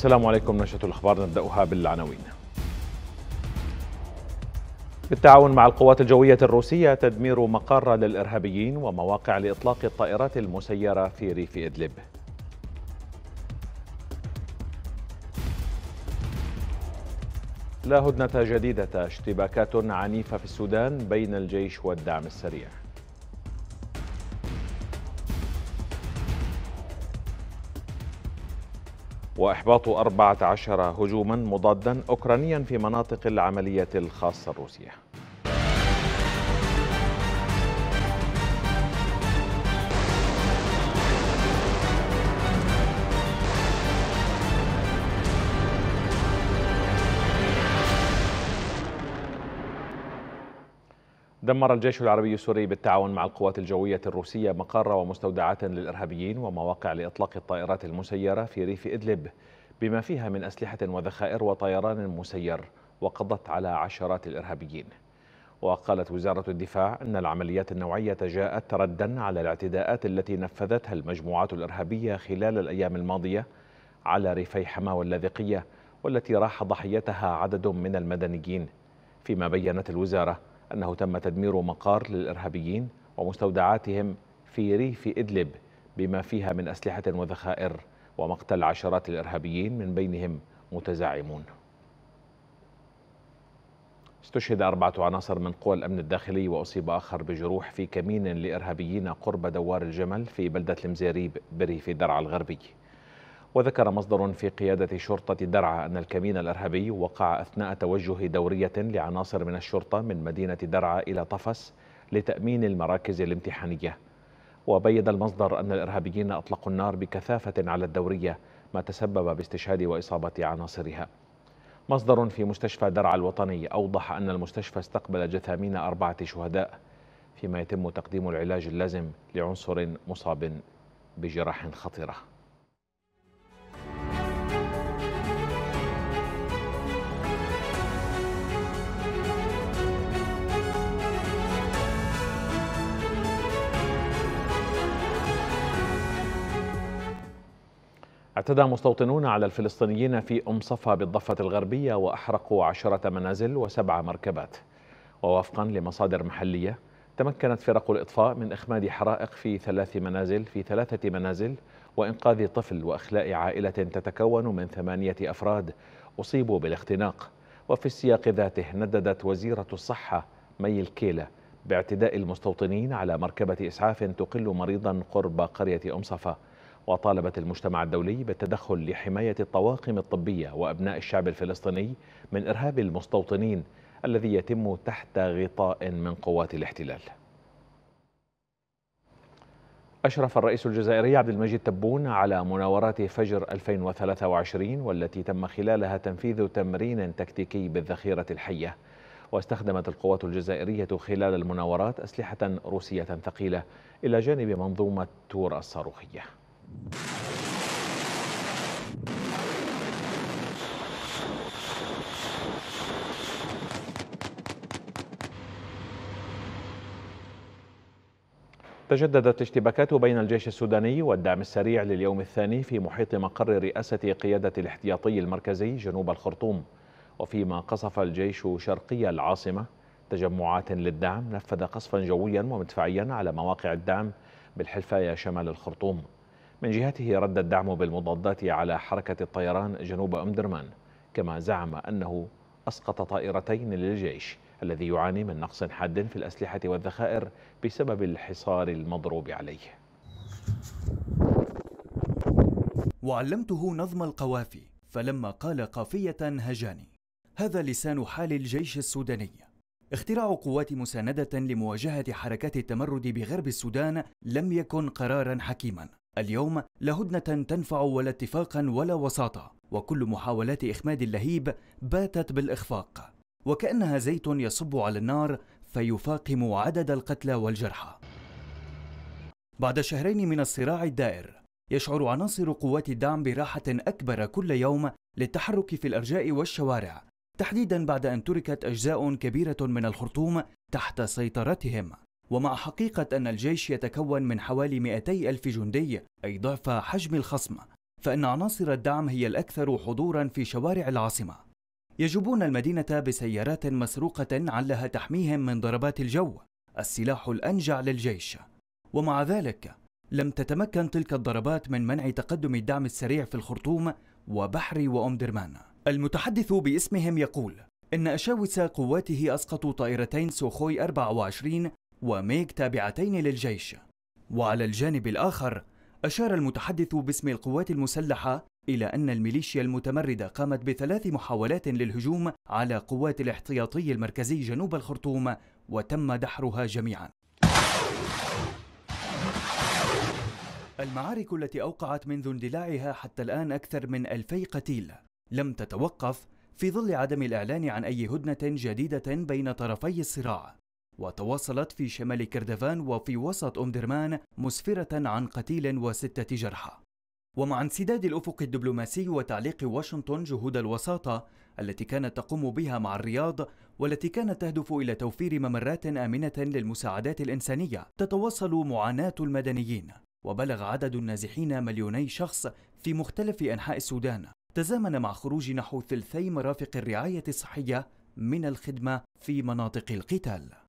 السلام عليكم. نشرة الأخبار نبدأها بالعناوين. بالتعاون مع القوات الجوية الروسية تدمير مقر للإرهابيين ومواقع لإطلاق الطائرات المسيرة في ريف إدلب. لا هدنة جديدة اشتباكات عنيفة في السودان بين الجيش والدعم السريع. وإحباط 14 هجوما مضادا أوكرانيا في مناطق العملية الخاصة الروسية دمر الجيش العربي السوري بالتعاون مع القوات الجوية الروسية مقر ومستودعات للإرهابيين ومواقع لإطلاق الطائرات المسيرة في ريف إدلب بما فيها من أسلحة وذخائر وطيران مسير وقضت على عشرات الإرهابيين. وقالت وزارة الدفاع أن العمليات النوعية جاءت ردا على الاعتداءات التي نفذتها المجموعات الإرهابية خلال الأيام الماضية على ريفي حما واللاذقية والتي راح ضحيتها عدد من المدنيين. فيما بينت الوزارة أنه تم تدمير مقار للإرهابيين ومستودعاتهم في ريف إدلب بما فيها من أسلحة وذخائر ومقتل عشرات الإرهابيين من بينهم متزعمون. استشهد أربعة عناصر من قوى الأمن الداخلي وأصيب آخر بجروح في كمين لإرهابيين قرب دوار الجمل في بلدة المزيريب بريف درعا الغربي. وذكر مصدر في قيادة شرطة درعا أن الكمين الإرهابي وقع أثناء توجه دورية لعناصر من الشرطة من مدينة درعا إلى طفس لتأمين المراكز الامتحانية. وبيد المصدر أن الإرهابيين أطلقوا النار بكثافة على الدورية ما تسبب باستشهاد وإصابة عناصرها. مصدر في مستشفى درعا الوطني أوضح أن المستشفى استقبل جثامين أربعة شهداء فيما يتم تقديم العلاج اللازم لعنصر مصاب بجراح خطيرة. اعتدى مستوطنون على الفلسطينيين في أم صفا بالضفة الغربية وأحرقوا عشرة منازل وسبع مركبات. ووفقا لمصادر محلية تمكنت فرق الإطفاء من إخماد حرائق في ثلاث منازل في ثلاثة منازل وإنقاذ طفل وإخلاء عائلة تتكون من ثمانية أفراد أصيبوا بالاختناق. وفي السياق ذاته نددت وزيرة الصحة مي الكيلة باعتداء المستوطنين على مركبة إسعاف تقل مريضا قرب قرية أم صفا. وطالبت المجتمع الدولي بالتدخل لحماية الطواقم الطبية وأبناء الشعب الفلسطيني من إرهاب المستوطنين الذي يتم تحت غطاء من قوات الاحتلال. أشرف الرئيس الجزائري عبد المجيد تبون على مناورات فجر 2023 والتي تم خلالها تنفيذ تمرين تكتيكي بالذخيرة الحية. واستخدمت القوات الجزائرية خلال المناورات أسلحة روسية ثقيلة إلى جانب منظومة تور الصاروخية. تجددت الاشتباكات بين الجيش السوداني والدعم السريع لليوم الثاني في محيط مقر رئاسة قيادة الاحتياطي المركزي جنوب الخرطوم. وفيما قصف الجيش شرقي العاصمة تجمعات للدعم نفذ قصفا جويا ومدفعيا على مواقع الدعم بالحلفاية شمال الخرطوم. من جهته رد الدعم بالمضادات على حركة الطيران جنوب أم درمان كما زعم أنه أسقط طائرتين للجيش الذي يعاني من نقص حاد في الأسلحة والذخائر بسبب الحصار المضروب عليه. وعلمته نظم القوافي فلما قال قافية هجاني هذا لسان حال الجيش السوداني. اختراع قوات مساندة لمواجهة حركات التمرد بغرب السودان لم يكن قرارا حكيما. اليوم لا هدنة تنفع ولا اتفاقا ولا وساطة وكل محاولات إخماد اللهيب باتت بالإخفاق. وكأنها زيت يصب على النار فيفاقم عدد القتلى والجرحى. بعد شهرين من الصراع الدائر يشعر عناصر قوات الدعم براحة أكبر كل يوم للتحرك في الأرجاء والشوارع تحديدا بعد أن تركت أجزاء كبيرة من الخرطوم تحت سيطرتهم. ومع حقيقة أن الجيش يتكون من حوالي 200 ألف جندي أي ضعف حجم الخصم فإن عناصر الدعم هي الأكثر حضورا في شوارع العاصمة. يجوبون المدينة بسيارات مسروقة علها تحميهم من ضربات الجو السلاح الأنجع للجيش. ومع ذلك لم تتمكن تلك الضربات من منع تقدم الدعم السريع في الخرطوم وبحري وأم درمان المتحدث باسمهم يقول إن أشاوس قواته أسقطوا طائرتين سوخوي 24 وميغ تابعتين للجيش. وعلى الجانب الآخر أشار المتحدث باسم القوات المسلحة إلى أن الميليشيا المتمردة قامت بثلاث محاولات للهجوم على قوات الاحتياطي المركزي جنوب الخرطوم وتم دحرها جميعا. المعارك التي أوقعت منذ اندلاعها حتى الآن أكثر من ألفي قتيل. لم تتوقف في ظل عدم الإعلان عن أي هدنة جديدة بين طرفي الصراع. وتواصلت في شمال كردفان وفي وسط أم درمان مسفرة عن قتيل وستة جرحى. ومع انسداد الأفق الدبلوماسي وتعليق واشنطن جهود الوساطة التي كانت تقوم بها مع الرياض والتي كانت تهدف إلى توفير ممرات آمنة للمساعدات الإنسانية تتواصل معاناة المدنيين. وبلغ عدد النازحين مليوني شخص في مختلف أنحاء السودان. تزامن مع خروج نحو ثلثي مرافق الرعاية الصحية من الخدمة في مناطق القتال.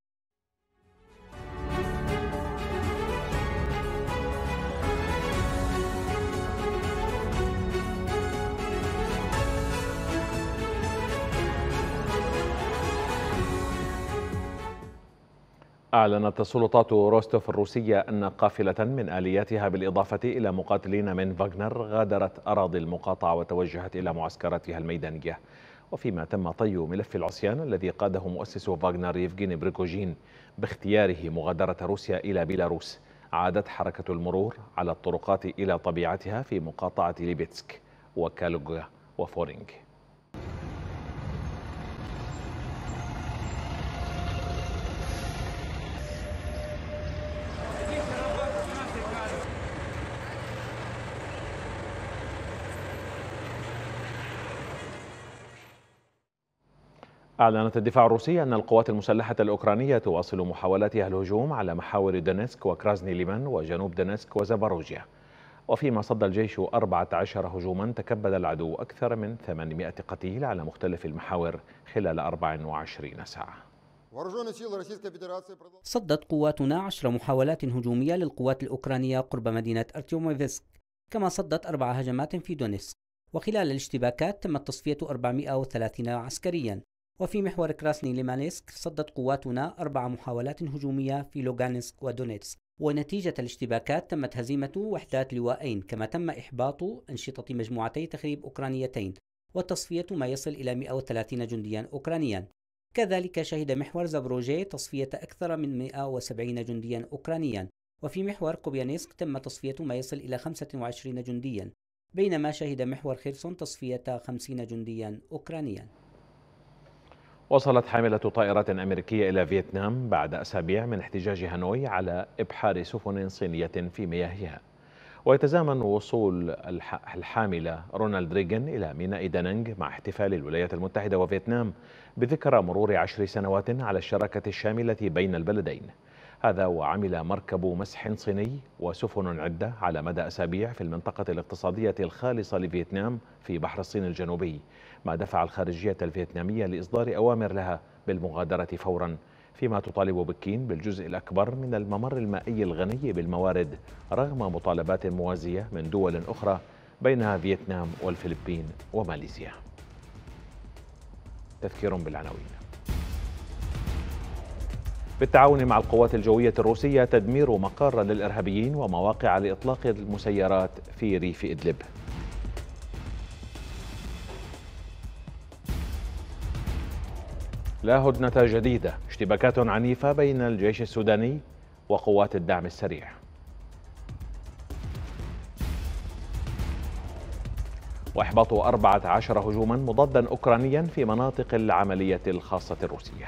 أعلنت السلطات روستوف الروسية أن قافلة من آلياتها بالإضافة إلى مقاتلين من فاغنر غادرت أراضي المقاطعة وتوجهت إلى معسكراتها الميدانية. وفيما تم طي ملف العصيان الذي قاده مؤسس فاغنر يفغيني بريغوجين باختياره مغادرة روسيا إلى بيلاروس. عادت حركة المرور على الطرقات إلى طبيعتها في مقاطعة ليبيتسك وكالوغا وفورونيج. أعلنت الدفاع الروسي أن القوات المسلحة الأوكرانية تواصل محاولاتها الهجوم على محاور دونيتسك وكراسني ليمان وجنوب دونيتسك وزاباروجيا. وفيما صد الجيش 14 هجوما تكبد العدو أكثر من 800 قتيل على مختلف المحاور خلال 24 ساعة. صدت قواتنا عشر محاولات هجومية للقوات الأوكرانية قرب مدينة أرتيوموفسك كما صدت أربع هجمات في دونيتسك وخلال الاشتباكات تم تصفية 430 عسكريا. وفي محور كراسني ليمانسك صدت قواتنا أربع محاولات هجومية في لوغانسك ودونيتسك ونتيجة الاشتباكات تمت هزيمة وحدات لوائين كما تم إحباط أنشطة مجموعتي تخريب أوكرانيتين وتصفية ما يصل إلى 130 جنديا أوكرانيا. كذلك شهد محور زابروجي تصفية أكثر من 170 جنديا أوكرانيا وفي محور كوبيانسك تم تصفية ما يصل إلى 25 جنديا بينما شهد محور خيرسون تصفية 50 جنديا أوكرانيا. وصلت حاملة طائرات أمريكية إلى فيتنام بعد أسابيع من احتجاج هانوي على إبحار سفن صينية في مياهها. ويتزامن وصول الحاملة رونالد ريغن إلى ميناء دانانج مع احتفال الولايات المتحدة وفيتنام بذكرى مرور عشر سنوات على الشراكة الشاملة بين البلدين. هذا وعمل مركب مسح صيني وسفن عدة على مدى أسابيع في المنطقة الاقتصادية الخالصة لفيتنام في بحر الصين الجنوبي. ما دفع الخارجية الفيتنامية لإصدار أوامر لها بالمغادرة فورا فيما تطالب بكين بالجزء الأكبر من الممر المائي الغني بالموارد رغم مطالبات موازية من دول أخرى بينها فيتنام والفلبين وماليزيا. تذكير بالعناوين. بالتعاون مع القوات الجوية الروسية تدمير مقر للإرهابيين ومواقع لإطلاق المسيرات في ريف إدلب. لا هدنة جديدة. اشتباكات عنيفة بين الجيش السوداني وقوات الدعم السريع. وإحباط 14 هجوما مضادا أوكرانيا في مناطق العملية الخاصة الروسية.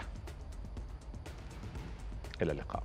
إلى اللقاء.